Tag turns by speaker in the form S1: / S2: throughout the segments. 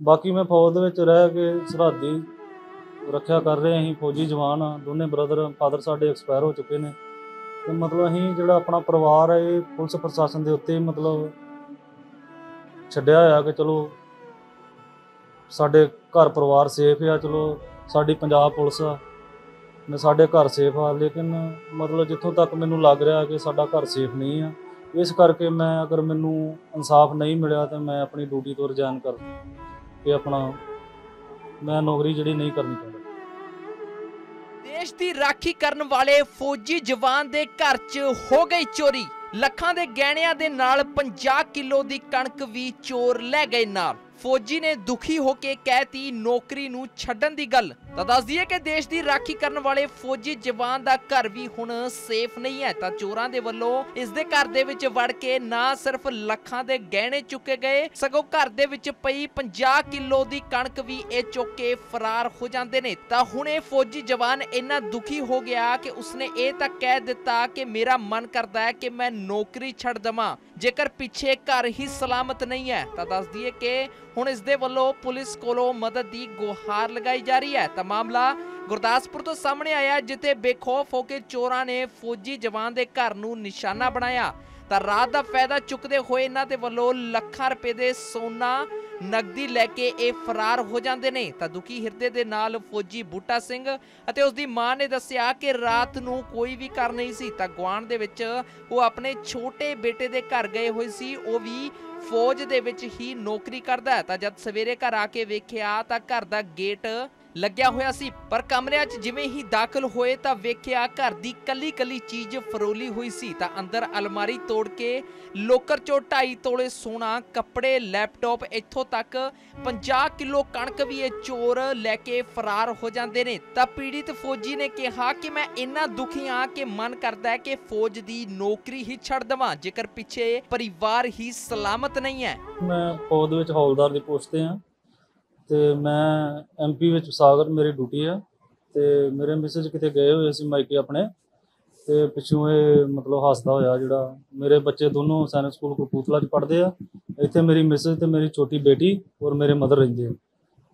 S1: ਬਾਕੀ ਮੈਂ ਫੌਜ ਦੇ ਵਿੱਚ ਰਹਿ ਕੇ ਸਰਹੱਦੀ ਰੱਖਿਆ ਕਰ ਰਹੇ, ਅਸੀਂ ਫੌਜੀ ਜਵਾਨ ਆ ਦੋਨੇ ਬ੍ਰਦਰ, ਫਾਦਰ ਸਾਡੇ ਐਕਸਪਾਇਰ ਹੋ ਚੁੱਕੇ ਨੇ। ਤੇ ਮਤਲਬ ਅਸੀਂ ਜਿਹੜਾ ਆਪਣਾ ਪਰਿਵਾਰ ਹੈ, ਇਹ ਪੁਲਿਸ ਪ੍ਰਸ਼ਾਸਨ ਦੇ ਉੱਤੇ ਮਤਲਬ ਛੱਡਿਆ ਹੋਇਆ ਕਿ ਚਲੋ ਸਾਡੇ ਘਰ ਪਰਿਵਾਰ ਸੇਫ ਆ, ਚਲੋ ਸਾਡੀ ਪੰਜਾਬ ਪੁਲਿਸ ਆ, ਨੇ ਸਾਡੇ ਘਰ ਸੇਫ ਆ, ਲੇਕਿਨ ਮਤਲਬ ਜਿੱਥੋਂ ਤੱਕ ਮੈਨੂੰ ਲੱਗ ਰਿਹਾ ਕਿ ਸਾਡਾ ਘਰ ਸੇਫ ਨਹੀਂ ਆ, ਇਸ ਕਰਕੇ ਮੈਂ ਅਗਰ ਮੈਨੂੰ ਇਨਸਾਫ ਨਹੀਂ ਮਿਲਿਆ, ਤਾਂ ਮੈਂ ਆਪਣੀ ਡਿਊਟੀ ਤੋਂ ਰਿਜ਼ਾਈਨ ਕਰ ਕੇ ਆਪਣਾ ਮੈਂ ਨੌਕਰੀ ਜਿਹੜੀ ਨਹੀਂ ਕਰਨੀ ਚਾਹੁੰਦਾ।
S2: ਦੇਸ਼ ਦੀ ਰਾਖੀ ਕਰਨ ਵਾਲੇ ਫੌਜੀ ਜਵਾਨ ਦੇ ਘਰ 'ਚ ਹੋ ਗਈ ਚੋਰੀ। ਲੱਖਾਂ ਦੇ ਗਹਿਣਿਆਂ ਦੇ ਨਾਲ 50 ਕਿਲੋ ਦੀ ਕਣਕ ਵੀ ਚੋਰ ਲੈ ਗਏ ਨਾਲ ਫੌਜੀ ਨੇ ਦੁਖੀ ਹੋ ਕੇ ਕਹਿਤੀ ਨੌਕਰੀ ਨੂੰ ਛੱਡਣ ਦੀ ਗੱਲ। ਤਾਂ ਦੱਸ ਦਈਏ ਕਿ ਦੇਸ਼ ਦੀ ਰਾਖੀ ਕਰਨ ਵਾਲੇ ਫੌਜੀ ਜਵਾਨ ਦਾ ਘਰ ਵੀ ਹੁਣ ਸੇਫ ਨਹੀਂ ਹੈ। ਤਾਂ ਚੋਰਾਂ ਦੇ ਵੱਲੋਂ ਇਸ ਦੇ ਘਰ ਦੇ ਵਿੱਚ ਵੜ ਕੇ ਨਾ ਸਿਰਫ ਲੱਖਾਂ ਦੇ ਗਹਿਣੇ ਚੁੱਕੇ ਗਏ, ਸਗੋਂ ਘਰ ਦੇ ਵਿੱਚ ਪਈ 50 ਕਿਲੋ ਦੀ ਕਣਕ ਵੀ ਇਹ ਚੁੱਕ ਕੇ ਫਰਾਰ ਹੋ ਜਾਂਦੇ ਨੇ। ਤਾਂ ਹੁਣ ਇਹ ਫੌਜੀ ਜਵਾਨ ਇੰਨਾ ਦੁਖੀ ਹੋ ਗਿਆ ਕਿ ਉਸਨੇ ਇਹ ਤਾਂ ਕਹਿ ਦਿੱਤਾ ਕਿ ਮੇਰਾ ਮਨ ਕਰਦਾ ਹੈ ਕਿ ਮੈਂ ਨੌਕਰੀ ਛੱਡ ਦਵਾਂ, ਜੇਕਰ ਪਿੱਛੇ ਘਰ ਹੀ ਸਲਾਮਤ ਨਹੀਂ ਹੈ। ਤਾਂ ਦੱਸ ਦਈਏ ਕਿ ਹੁਣ ਇਸ ਦੇ ਵੱਲੋਂ ਪੁਲਿਸ ਕੋਲੋਂ ਮਦਦ ਦੀ ਗੁਹਾਰ ਲਗਾਈ ਜਾ ਰਹੀ ਹੈ। ਤਾਂ ਮਾਮਲਾ ਗੁਰਦਾਸਪੁਰ ਤੋਂ ਸਾਹਮਣੇ ਆਇਆ ਜਿੱਥੇ ਬੇਖੌਫ ਹੋ ਕੇ ਚੋਰਾਂ ਨੇ ਫੌਜੀ ਜਵਾਨ ਦੇ ਘਰ ਨੂੰ ਨਿਸ਼ਾਨਾ ਬਣਾਇਆ। ਤਾਂ ਰਾਤ ਦਾ ਫਾਇਦਾ ਚੁੱਕਦੇ ਹੋਏ ਇਹਨਾਂ ਦੇ ਵੱਲੋਂ ਲੱਖਾਂ ਰੁਪਏ ਦੇ ਸੋਨਾ ਨਗਦੀ ਲੈ ਕੇ ਇਹ ਫਰਾਰ ਹੋ ਜਾਂਦੇ ਨੇ, ਤਾਂ ਦੁਖੀ ਹਿਰਦੇ ਦੇ ਨਾਲ ਫੌਜੀ ਬੂਟਾ ਸਿੰਘ ਅਤੇ ਉਸ ਦੀ ਮਾਂ ਨੇ ਦੱਸਿਆ ਕਿ ਰਾਤ ਨੂੰ ਕੋਈ ਵੀ ਘਰ ਨਹੀਂ ਸੀ, ਤਾਂ ਗੁਆਂਢ ਦੇ ਵਿੱਚ ਉਹ ਆਪਣੇ ਛੋਟੇ ਬੇਟੇ ਦੇ ਘਰ ਗਏ ਹੋਏ ਸੀ, ਉਹ ਵੀ ਫੌਜ ਦੇ ਵਿੱਚ ਹੀ ਨੌਕਰੀ ਕਰਦਾ ਹੈ। ਤਾਂ ਜਦ ਸਵੇਰੇ ਘਰ ਆ ਕੇ ਵੇਖਿਆ ਤਾਂ ਘਰ ਦਾ ਗੇਟ ਲੱਗਿਆ ਹੋਇਆ ਸੀ, ਪਰ ਕਮਰਿਆਂ 'ਚ ਜਿਵੇਂ ਹੀ ਦਾਖਲ ਹੋਏ ਤਾਂ ਵੇਖਿਆ ਘਰ ਦੀ ਕੱਲੀ ਕੱਲੀ ਚੀਜ਼ ਫਰੋਲੀ ਹੋਈ ਸੀ। ਤਾਂ ਅੰਦਰ ਅਲਮਾਰੀ ਤੋੜ ਕੇ ਲੋਕਰ 'ਚੋਂ 2.5 ਤੋਲੇ ਸੋਨਾ ਕੱਪੜੇ, ਲੈਪਟਾਪ, ਇੱਥੋਂ ਤੱਕ 50 ਕਿਲੋ ਕਣਕ ਵੀ ਇਹ ਚੋਰ ਲੈ ਕੇ ਫਰਾਰ ਹੋ ਜਾਂਦੇ ਨੇ। ਤਾਂ ਪੀੜਿਤ ਫੌਜੀ ਨੇ ਕਿਹਾ ਕਿ ਮੈਂ ਇੰਨਾ ਦੁਖੀ ਹਾਂ ਕਿ ਮਨ ਕਰਦਾ ਹੈ ਕਿ ਫੌਜ ਦੀ ਨੌਕਰੀ ਹੀ ਛੱਡ ਦਵਾਂ, ਜੇਕਰ ਪਿੱਛੇ ਪਰਿਵਾਰ ਹੀ ਸਲਾਮਤ ਨਹੀਂ ਹੈ।
S1: ਮੈਂ ਫੌਜ ਦੇ ਵਿੱਚ ਹੌਲਦਾਰ ਦੀ ਪੋਸਟ ਤੇ ਆ ਤੇ ਮੈਂ ਐਮਪੀ ਵਿੱਚ ਸਾਗਰ ਮੇਰੀ ਡਿਊਟੀ ਆ ਤੇ ਮੇਰੇ ਮੈਸੇਜ ਕਿਤੇ ਗਏ ਹੋਏ ਸੀ ਮਾਈਕੇ ਆਪਣੇ ਤੇ ਪਿੱਛੋਂ ਇਹ ਮਤਲਬ ਹੱਸਦਾ ਹੋਇਆ ਜਿਹੜਾ ਮੇਰੇ ਬੱਚੇ ਦੋਨੋਂ ਸੈਨਿਕ ਸਕੂਲ ਕਪੂਰਥਲਾ 'ਚ ਪੜ੍ਹਦੇ ਆ ਇੱਥੇ ਮੇਰੀ ਮਿਸਿਸ ਤੇ ਮੇਰੀ ਛੋਟੀ ਬੇਟੀ ਔਰ ਮੇਰੇ ਮਦਰ ਰਹਿੰਦੇ ਆ।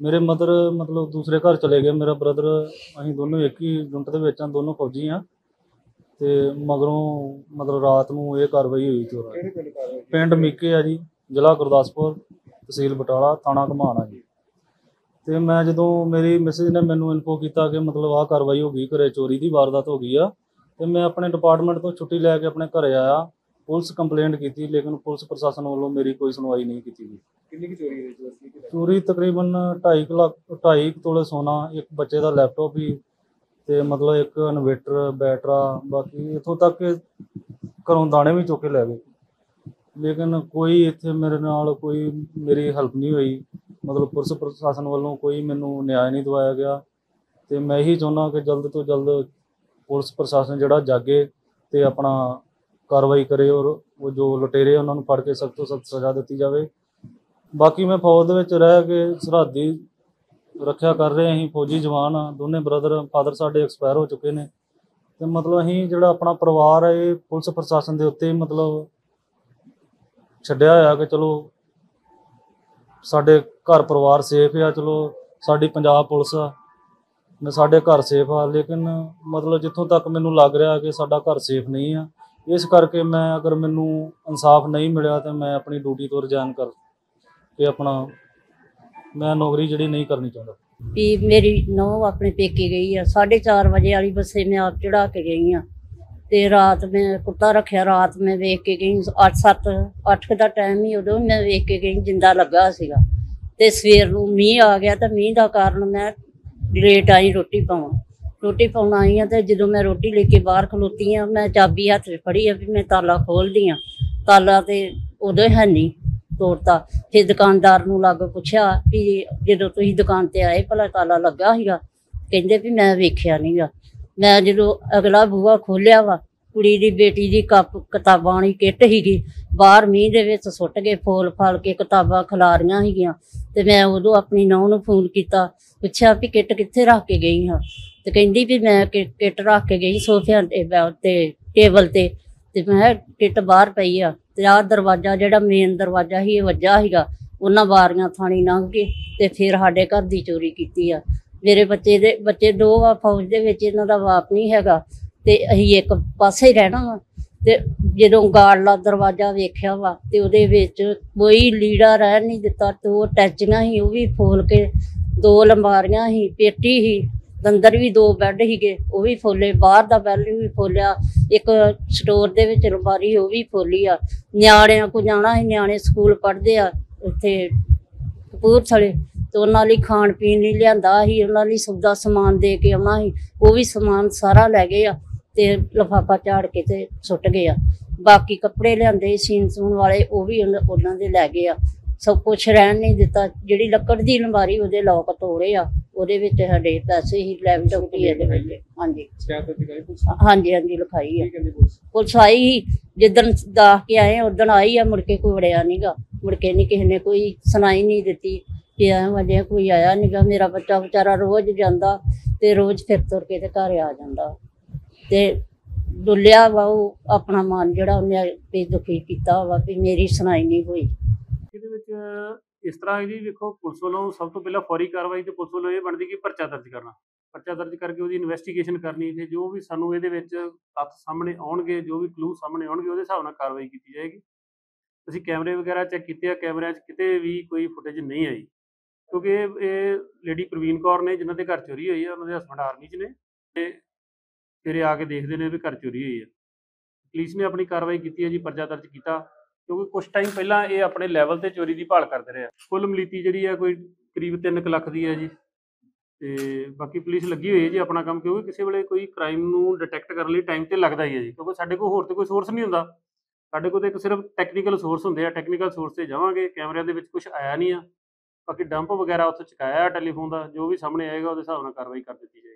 S1: ਮੇਰੇ ਮਦਰ ਮਤਲਬ ਦੂਸਰੇ ਘਰ ਚਲੇ ਗਏ ਮੇਰਾ ਬ੍ਰਦਰ ਅਸੀਂ ਦੋਨੋਂ ਇੱਕ ਹੀ ਯੂਨਿਟ ਦੇ ਵਿੱਚ ਆ ਦੋਨੋਂ ਫੌਜੀ ਆ ਤੇ ਮਗਰੋਂ ਮਤਲਬ ਰਾਤ ਨੂੰ ਇਹ ਕਾਰਵਾਈ ਹੋਈ ਚੋਰਾਂ
S3: ਪਿੰਡ
S1: ਮੀਕੇ ਆ ਜੀ ਜ਼ਿਲ੍ਹਾ ਗੁਰਦਾਸਪੁਰ ਤਹਿਸੀਲ ਬਟਾਲਾ ਥਾਣਾ ਘਮਾਣ ਆ ਜੀ। ਤੇ ਮੈਂ ਜਦੋਂ ਮੇਰੀ ਮੈਸੇਜ ਨੇ ਮੈਨੂੰ ਇਨਫੋ ਕੀਤਾ ਕਿ ਮਤਲਬ ਆਹ ਕਾਰਵਾਈ ਹੋ ਗਈ ਘਰੇ ਚੋਰੀ ਦੀ ਵਾਰਦਾਤ ਹੋ ਗਈ ਆ ਤੇ ਮੈਂ ਆਪਣੇ ਡਿਪਾਰਟਮੈਂਟ ਤੋਂ ਛੁੱਟੀ ਲੈ ਕੇ ਆਪਣੇ ਘਰੇ ਆਇਆ ਪੁਲਿਸ ਕੰਪਲੇਂਟ ਕੀਤੀ ਲੇਕਿਨ ਪੁਲਿਸ ਪ੍ਰਸ਼ਾਸਨ ਵੱਲੋਂ ਮੇਰੀ ਕੋਈ ਸੁਣਵਾਈ ਨਹੀਂ ਕੀਤੀ ਗਈ।
S3: ਕਿੰਨੀ ਕੀ ਚੋਰੀ ਹੋਈ ਕਿ
S1: ਚੋਰੀ ਤਕਰੀਬਨ 2.5 ਲੱਖ 2.5 ਤੋਲੇ ਸੋਨਾ ਇੱਕ ਬੱਚੇ ਦਾ ਲੈਪਟਾਪ ਵੀ ਤੇ ਮਤਲਬ ਇੱਕ ਇਨਵੇਟਰ ਬੈਟਰਾ ਬਾਕੀ ਇਥੋਂ ਤੱਕ ਕਿ ਘਰੋਂ ਦਾਣੇ ਵੀ ਚੁੱਕ ਕੇ ਲੈ ਗਏ। ਲੇਕਿਨ ਕੋਈ ਇੱਥੇ ਮੇਰੇ ਨਾਲ ਕੋਈ ਮੇਰੀ ਹੈਲਪ ਨਹੀਂ ਹੋਈ। ਮਤਲਬ ਪੁਲਿਸ ਪ੍ਰਸ਼ਾਸਨ ਵੱਲੋਂ ਕੋਈ ਮੈਨੂੰ ਨਿਆਂ ਨਹੀਂ ਦਵਾਇਆ ਗਿਆ ਤੇ ਮੈਂ ਇਹੀ ਚਾਹੁੰਦਾ ਕਿ ਜਲਦ ਤੋਂ ਜਲਦ ਪੁਲਿਸ ਪ੍ਰਸ਼ਾਸਨ ਜਿਹੜਾ ਜਾਗੇ ਤੇ ਆਪਣਾ ਕਾਰਵਾਈ ਕਰੇ ਔਰ ਉਹ ਜੋ ਲੁਟੇਰੇ ਉਹਨਾਂ ਨੂੰ ਫੜ ਕੇ ਸਖਤ ਤੋਂ ਸਖਤ ਸਜ਼ਾ ਦਿੱਤੀ ਜਾਵੇ। ਬਾਕੀ ਮੈਂ ਫੌਜ ਦੇ ਵਿੱਚ ਰਹਿ ਕੇ ਸਰਹੱਦੀ ਰੱਖਿਆ ਕਰ ਰਹੇ, ਅਸੀਂ ਫੌਜੀ ਜਵਾਨ ਆ, ਦੋਨੇ ਬ੍ਰਦਰ, ਫਾਦਰ ਸਾਡੇ ਐਕਸਪਾਇਰ ਹੋ ਚੁੱਕੇ ਨੇ ਤੇ ਮਤਲਬ ਅਸੀਂ ਜਿਹੜਾ ਆਪਣਾ ਪਰਿਵਾਰ ਹੈ ਇਹ ਪੁਲਿਸ ਪ੍ਰਸ਼ਾਸਨ ਦੇ ਉੱਤੇ ਮਤਲਬ ਛੱਡਿਆ ਹੋਇਆ ਕਿ ਚਲੋ ਸਾਡੇ ਘਰ ਪਰਿਵਾਰ ਸੇਫ ਆ, ਚਲੋ ਸਾਡੀ ਪੰਜਾਬ ਪੁਲਿਸ ਆ। ਨੇ ਸਾਡੇ ਘਰ ਸੇਫ ਆ, ਲੇਕਿਨ ਮਤਲਬ ਜਿੱਥੋਂ ਤੱਕ ਮੈਨੂੰ ਲੱਗ ਰਿਹਾ ਕਿ ਸਾਡਾ ਘਰ ਸੇਫ ਨਹੀਂ ਆ, ਇਸ ਕਰਕੇ ਮੈਂ ਅਗਰ ਮੈਨੂੰ ਇਨਸਾਫ ਨਹੀਂ ਮਿਲਿਆ ਤਾਂ ਮੈਂ ਆਪਣੀ ਡਿਊਟੀ ਤੋਂ ਰਿਜ਼ਾਈਨ ਕਰ ਕੇ ਆਪਣਾ ਮੈਂ ਨੌਕਰੀ ਜਿਹੜੀ ਨਹੀਂ ਕਰਨੀ ਚਾਹੁੰਦਾ।
S4: ਵੀ ਮੇਰੀ ਨੌਂ ਆਪਣੇ ਪੇਕੇ ਗਈ ਆ 4:30 ਵਜੇ ਵਾਲੀ ਬੱਸੇ ਮੈਂ ਆਪ ਚੜਾ ਕੇ ਗਈ ਆ। ਤੇ ਰਾਤ ਮੈਂ ਕੁੱਤਾ ਰੱਖਿਆ, ਰਾਤ ਮੈਂ ਵੇਖ ਕੇ ਗਈ 8 7 8 ਦਾ ਟਾਈਮ ਹੀ ਉਦੋਂ ਮੈਂ ਵੇਖ ਕੇ ਗਈ, ਜਿੰਦਾ ਲੱਗਾ ਸੀਗਾ। ਤੇ ਸਵੇਰ ਨੂੰ ਮੀਂਹ ਆ ਗਿਆ ਤਾਂ ਮੀਂਹ ਦਾ ਕਾਰਨ ਮੈਂ ਲੇਟ ਆਈ ਰੋਟੀ ਪਾਉਣ। ਰੋਟੀ ਪਾਉਣ ਆਈ ਆ ਤੇ ਜਦੋਂ ਮੈਂ ਰੋਟੀ ਲੈ ਕੇ ਬਾਹਰ ਖਲੋਤੀ ਆ, ਮੈਂ ਚਾਬੀ ਹੱਥ 'ਚ ਫੜੀ ਆ ਵੀ ਮੈਂ ਤਾਲਾ ਖੋਲਦੀ ਆ। ਤਾਲਾ ਤੇ ਉਦੋਂ ਹੈ ਨਹੀਂ ਤੋੜਤਾ। ਫਿਰ ਦੁਕਾਨਦਾਰ ਨੂੰ ਲੱਗ ਪੁੱਛਿਆ ਵੀ ਜਦੋਂ ਤੁਸੀਂ ਦੁਕਾਨ ਤੇ ਆਏ ਭਲਾ ਤਾਲਾ ਲੱਗਾ ਸੀਗਾ? ਕਹਿੰਦੇ ਵੀ ਮੈਂ ਵੇਖਿਆ ਨਹੀਂਗਾ ਮੈਂ ਜਦੋਂ ਅਗਲਾ ਬੂਹਾ ਖੋਲਿਆ ਵਾ, ਕੁੜੀ ਦੀ ਬੇਟੀ ਦੀ ਕੱਪ ਕਿਤਾਬਾਂ ਵਾਲੀ ਕਿੱਟ ਸੀਗੀ। ਬਾਹਰ ਮੀਂਹ ਦੇ ਵਿੱਚ ਸੁੱਟ ਕੇ ਫੋਲ ਫਾਲ ਕੇ ਕਿਤਾਬਾਂ ਖਿਲਾਰੀਆਂ ਸੀਗੀਆਂ। ਤੇ ਮੈਂ ਉਦੋਂ ਆਪਣੀ ਨੌਂ ਨੂੰ ਫੋਨ ਕੀਤਾ, ਪੁੱਛਿਆ ਵੀ ਕਿੱਟ ਕਿੱਥੇ ਰੱਖ ਕੇ ਗਈ ਹਾਂ। ਤੇ ਕਹਿੰਦੀ ਵੀ ਮੈਂ ਕਿ- ਕਿੱਟ ਰੱਖ ਕੇ ਗਈ ਸੋਫਿਆਂ ਤੇ ਬੈ- ਤੇ ਟੇਬਲ ਤੇ ਤੇ ਮੈਂ ਕਿਹਾ ਕਿੱਟ ਬਾਹਰ ਪਈ ਆ। ਤੇ ਆਹ ਦਰਵਾਜ਼ਾ ਜਿਹੜਾ ਮੇਨ ਦਰਵਾਜ਼ਾ ਸੀ, ਇਹ ਵੱਜਾ ਸੀਗਾ। ਉਹਨਾਂ ਵਾਰੀਆਂ ਥਾਣੀ ਲੰਘ ਕੇ ਤੇ ਫਿਰ ਸਾਡੇ ਘਰ ਦੀ ਚੋਰੀ ਕੀਤੀ ਆ। ਮੇਰੇ ਬੱਚੇ ਦੇ, ਬੱਚੇ ਦੋ ਆ, ਫੌਜ ਦੇ ਵਿੱਚ ਇਹਨਾਂ ਦਾ ਬਾਪ ਨਹੀਂ ਹੈਗਾ। ਤੇ ਅਸੀਂ ਇੱਕ ਪਾਸੇ ਹੀ ਰਹਿਣਾ ਵਾ। ਤੇ ਜਦੋਂ ਗਾੜਲਾ ਦਰਵਾਜ਼ਾ ਵੇਖਿਆ ਵਾ ਤੇ ਉਹਦੇ ਵਿੱਚ ਕੋਈ ਲੀੜਾ ਰਹਿ ਨਹੀਂ ਦਿੱਤਾ ਤੇ ਉਹ ਟੈਚੀਆਂ ਹੀ ਉਹ ਵੀ ਫੋਲ ਕੇ ਦੋ ਲੰਬਾਰੀਆਂ ਹੀ ਪੇਟੀ ਸੀ, ਅੰਦਰ ਵੀ ਦੋ ਬੈੱਡ ਸੀਗੇ, ਉਹ ਵੀ ਫੋਲੇ, ਬਾਹਰ ਦਾ ਬੈੱਡ ਵੀ ਫੋਲਿਆ, ਇੱਕ ਸਟੋਰ ਦੇ ਵਿੱਚ ਅਲਮਾਰੀ ਉਹ ਵੀ ਫੋਲੀ ਆ। ਨਿਆਣਿਆਂ ਕੋ ਜਾਣਾ ਸੀ, ਨਿਆਣੇ ਸਕੂਲ ਪੜ੍ਹਦੇ ਆ ਉੱਥੇ ਕਪੂਰਥਲੇ ਤੇ ਉਹਨਾਂ ਲਈ ਖਾਣ ਪੀਣ ਲਈ ਲਿਆਂਦਾ ਸੀ, ਉਹਨਾਂ ਲਈ ਸੌਦਾ ਸਮਾਨ ਦੇ ਕੇ ਆਉਣਾ ਸੀ, ਉਹ ਵੀ ਸਮਾਨ ਸਾਰਾ ਲੈ ਗਏ ਆ। ਤੇ ਲਫਾਫਾ ਝਾੜ ਕੇ ਤੇ ਸੁੱਟ ਗਏ ਆ। ਬਾਕੀ ਕੱਪੜੇ ਲਿਆਂਦੇ ਸੀਨ ਸੂਣ ਵਾਲੇ ਉਹ ਵੀ ਉਹਨਾਂ ਉਹਨਾਂ ਦੇ ਲੈ ਗਏ ਆ। ਸਭ ਕੁਝ ਰਹਿਣ ਨਹੀਂ ਦਿੱਤਾ। ਜਿਹੜੀ ਲੱਕੜ ਦੀ ਅਲਮਾਰੀ ਉਹਦੇ ਲੋਕ ਤੋੜੇ ਆ। ਉਹਦੇ ਵਿੱਚ ਸਾਡੇ ਪੈਸੇ ਹੀ ਵੀ ਇਹਦੇ ਵਿੱਚ। ਹਾਂਜੀ।
S3: ਸ਼ਿਕਾਇਤ
S4: ਹਾਂਜੀ ਹਾਂਜੀ ਲਿਖਾਈ ਆ।
S3: ਕੀ ਕਹਿੰਦੀ ਪੁਲਿਸ?
S4: ਪੁਲਿਸ ਆਈ ਜਿੱਦਣ ਦਾਖ ਕੇ ਆਏ ਉਦੋਂ ਆਈ ਆ ਮੁੜ ਕੇ ਕੋਈ ਵੜਿਆ ਨਹੀਂਗਾ ਮੁੜ ਕੇ ਨਹੀਂ ਕਿਸੇ ਨੇ ਕੋਈ ਸੁਣਾਈ ਨਹੀਂ ਦਿੱਤੀ ਕਿ ਆ ਵਜੇ ਕੋਈ ਆਇਆ ਨਹੀਂਗਾ ਮੇਰਾ ਬੱਚਾ ਵਿਚਾਰਾ ਰੋਜ਼ ਜਾਂਦਾ ਤੇ ਰੋਜ਼ ਫਿਰ ਤੁਰ ਕੇ ਤੇ ਘਰ ਆ ਜਾਂਦਾ। ਤੇ ਡੁੱਲਿਆ ਵਾ, ਉਹ ਆਪਣਾ ਮਨ ਜਿਹੜਾ ਉਹਨੇ ਵੀ ਕੀਤਾ ਵਾ ਵੀ ਮੇਰੀ ਸੁਣਾਈ ਨਹੀਂ ਹੋਈ।
S5: ਇਹਦੇ ਵਿੱਚ ਇਸ ਤਰ੍ਹਾਂ ਹੈ ਵੇਖੋ, ਪੁਲਿਸ ਵੱਲੋਂ ਸਭ ਤੋਂ ਪਹਿਲਾਂ ਫੌਰੀ ਕਾਰਵਾਈ ਤੇ ਪੁਲਿਸ ਵੱਲੋਂ ਇਹ ਬਣਦੀ ਕਿ ਪਰਚਾ ਦਰਜ ਕਰਨਾ। ਪਰਚਾ ਦਰਜ ਕਰਕੇ ਉਹਦੀ ਇਨਵੈਸਟੀਗੇਸ਼ਨ ਕਰਨੀ ਤੇ ਜੋ ਵੀ ਸਾਨੂੰ ਇਹਦੇ ਵਿੱਚ ਤੱਥ ਸਾਹਮਣੇ ਆਉਣਗੇ, ਜੋ ਵੀ ਕਲੂ ਸਾਹਮਣੇ ਆਉਣਗੇ, ਉਹਦੇ ਹਿਸਾਬ ਨਾਲ ਕਾਰਵਾਈ ਕੀਤੀ ਜਾਏਗੀ। ਅਸੀਂ ਕੈਮਰੇ ਵਗੈਰਾ ਚੈੱਕ ਕੀਤੇ ਆ, ਕੈਮਰਿਆਂ 'ਚ ਕਿਤੇ ਵੀ ਕੋਈ ਫੁਟੇਜ ਨਹੀਂ ਆਈ। ਕਿਉਂਕਿ ਇਹ- ਇਹ ਲੇਡੀ ਪ੍ਰਵੀਨ ਕੌਰ ਨੇ, ਜਿਨ੍ਹਾਂ ਦੇ ਘਰ ਚੋਰੀ ਹੋਈ ਆ, ਉਹਨਾਂ ਦੇ ਹਸਬੰਡ ਆਰਮੀ 'ਚ ਨੇ, ਤੇ ਫਿਰ ਇਹ ਆ ਕੇ ਦੇਖਦੇ ਨੇ ਵੀ ਘਰ ਚੋਰੀ ਹੋਈ ਹੈ ਪੁਲਿਸ ਨੇ ਆਪਣੀ ਕਾਰਵਾਈ ਕੀਤੀ ਹੈ ਜੀ, ਪਰਚਾ ਦਰਜ ਕੀਤਾ, ਕਿਉਂਕਿ ਕੁਝ ਟਾਈਮ ਪਹਿਲਾਂ ਇਹ ਆਪਣੇ ਲੈਵਲ ਤੇ ਚੋਰੀ ਦੀ ਭਾਲ ਕਰਦੇ ਰਹੇ ਕੁੱਲ ਮਲੀਤੀ ਜਿਹੜੀ ਹੈ ਕੋਈ ਕਰੀਬ 3 ਲੱਖ ਦੀ ਹੈ ਜੀ। ਤੇ ਬਾਕੀ ਪੁਲਿਸ ਲੱਗੀ ਹੋਈ ਹੈ ਜੀ ਆਪਣਾ ਕੰਮ, ਕਿਉਂਕਿ ਕਿਸੇ ਵੇਲੇ ਕੋਈ ਕ੍ਰਾਈਮ ਨੂੰ ਡਿਟੈਕਟ ਕਰਨ ਲਈ ਟਾਈਮ ਤੇ ਲੱਗਦਾ ਹੀ ਹੈ ਜੀ, ਕਿਉਂਕਿ ਸਾਡੇ ਕੋਲ ਹੋਰ ਤੇ ਕੋਈ ਸੋਰਸ ਨਹੀਂ ਹੁੰਦਾ। ਸਾਡੇ ਕੋਲ ਤਾਂ ਇੱਕ ਸਿਰਫ ਟੈਕਨੀਕਲ ਸੋਰਸ ਹੁੰਦੇ ਆ ਟੈਕਨੀਕਲ ਸੋਰਸ ਤੇ ਜਾਵਾਂਗੇ ਕੈਮਰਿਆਂ ਦੇ ਵਿੱਚ ਕੁਝ ਆਇਆ ਨਹੀਂ ਆ। ਬਾਕੀ ਡੰਪ ਵਗੈਰਾ ਉੱਥੇ ਚੁਕਾਇਆ ਟੈਲੀਫੋਨ ਦਾ, ਜੋ ਵੀ ਸਾਹਮਣੇ ਆਏਗਾ, ਉਹਦੇ ਹਿਸਾਬ ਨਾਲ ਕਾਰਵਾਈ ਕਰ ਦਿੱਤੀ ਜਾਏਗੀ।